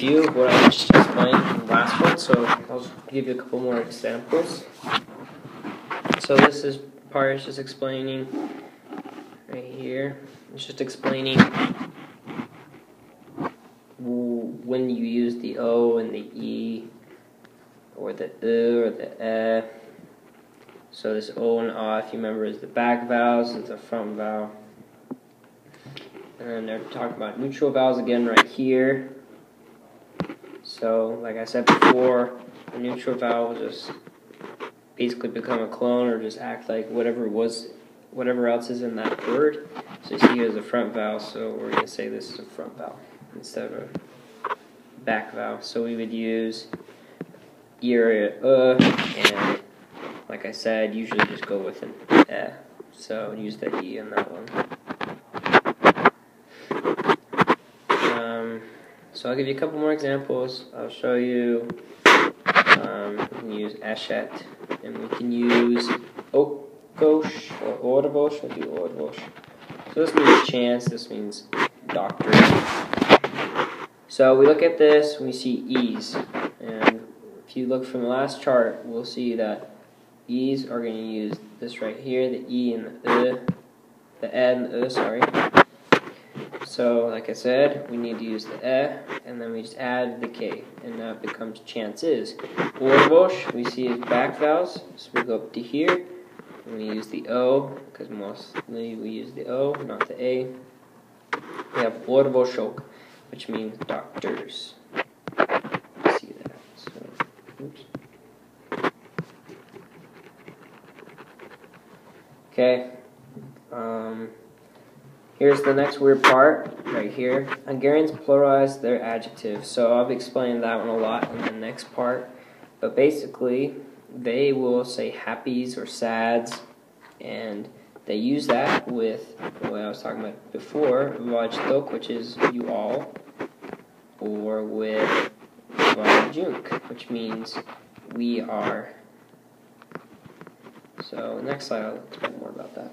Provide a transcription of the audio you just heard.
review of what I just explained in the last one, so I'll give you a couple more examples. So this is part is just explaining right here. It's just explaining when you use the O and the E or the U or the E. So this O and A, if you remember, is the back vowels, it's the front vowel. And they're talking about neutral vowels again right here. So, like I said before, a neutral vowel will just basically become a clone or just act like whatever was, whatever else is in that word. So you see here's a front vowel, so we're going to say this is a front vowel instead of a back vowel. So we would use ear uh, and like I said, usually just go with an eh. So use the e in that one. So I'll give you a couple more examples. I'll show you, um, we can use Eshet, and we can use Okosh or Ordevosh. I'll do Ordevosh. So this means chance, this means doctor. So we look at this, we see E's. And if you look from the last chart, we'll see that E's are going to use this right here, the E and the the and the E, sorry. So, like I said, we need to use the E, and then we just add the K, and that becomes chances. orvos, we see is back vowels, so we go up to here, and we use the O, because mostly we use the O, not the A. We have orvosok, which means doctors. See that? So, oops. Okay. Um, Here's the next weird part right here. Hungarians pluralize their adjectives. So I've explained that one a lot in the next part. But basically, they will say happies or sads, and they use that with what I was talking about before, vagytok, which is you all, or with vagyunk, which means we are. So next slide, I'll explain more about that.